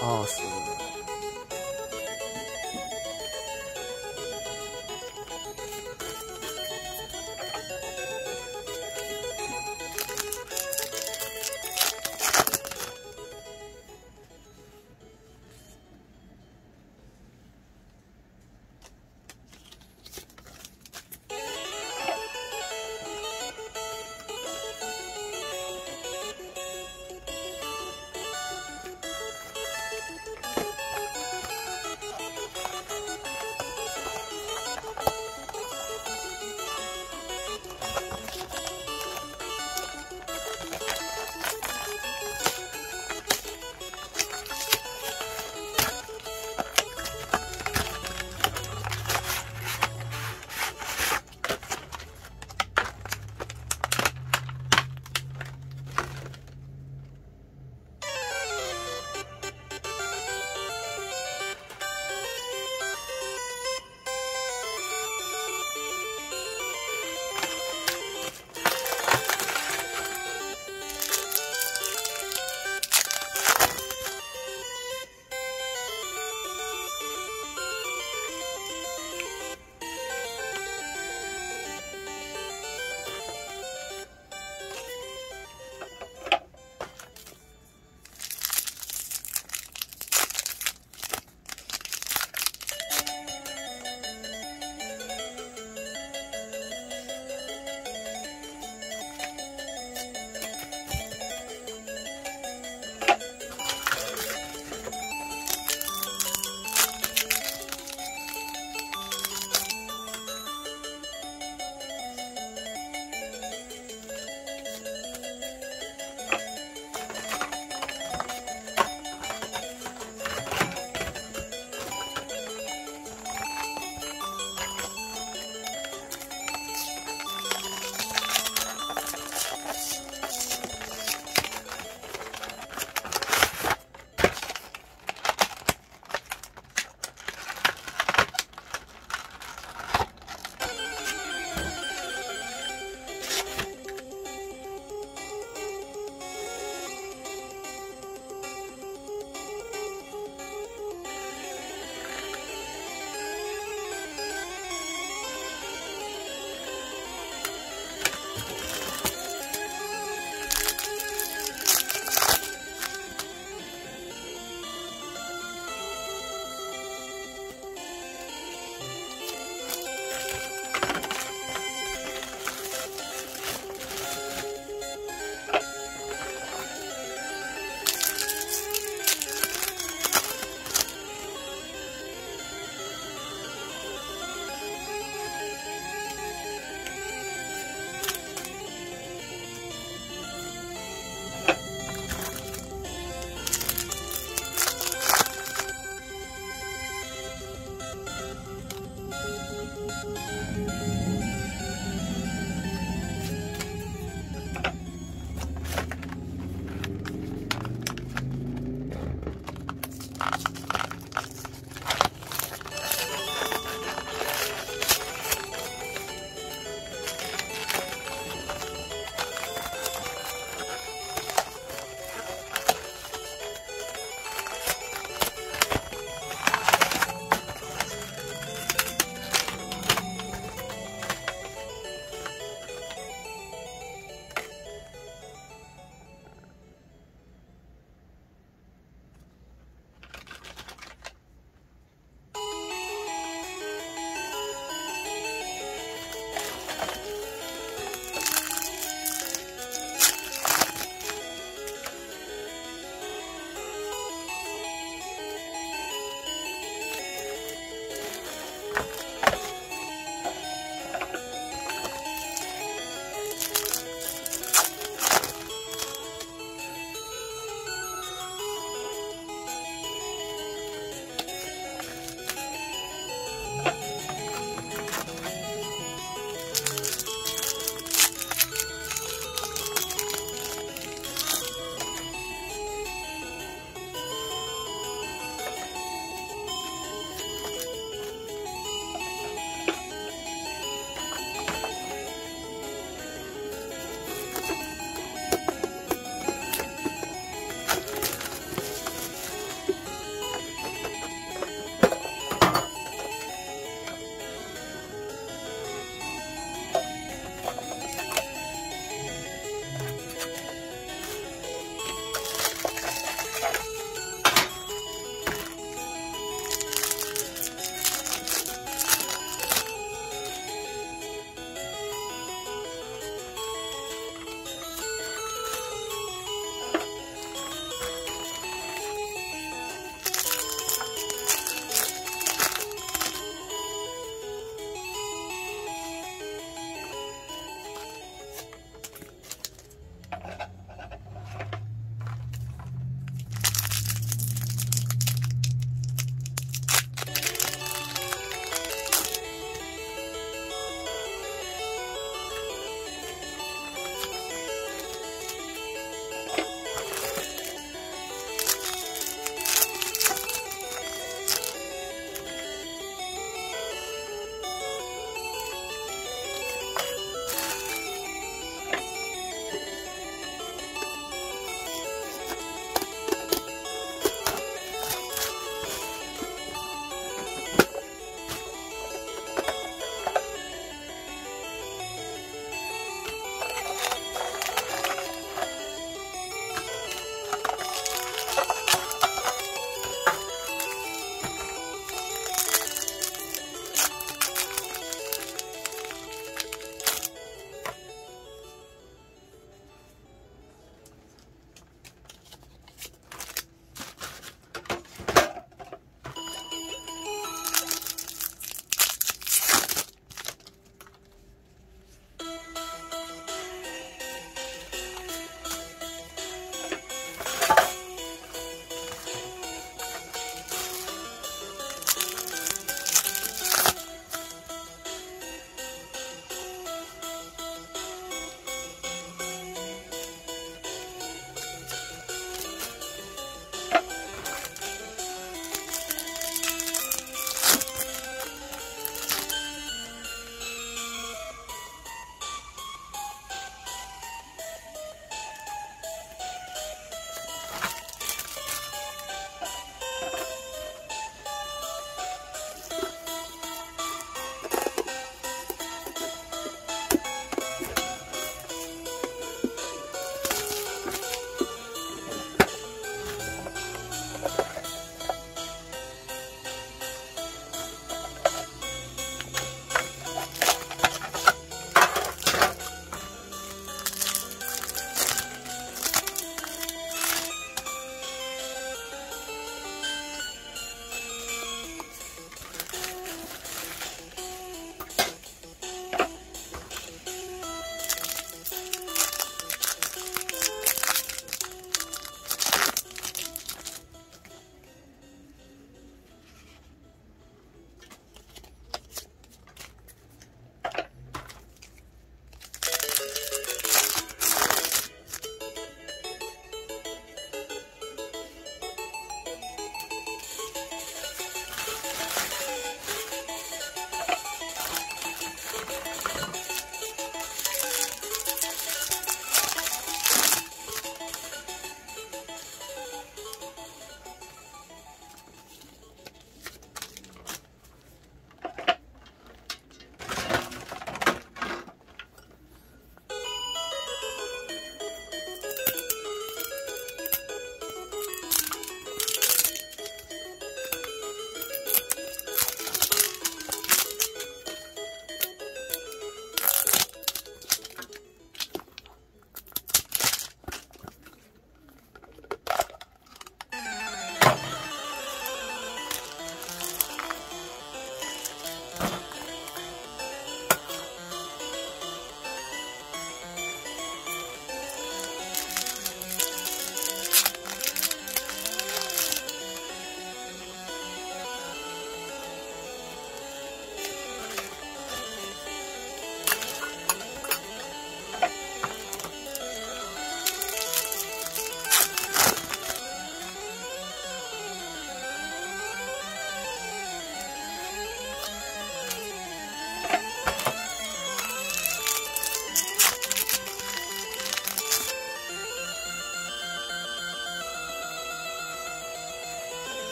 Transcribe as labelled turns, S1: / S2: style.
S1: ああ、そう。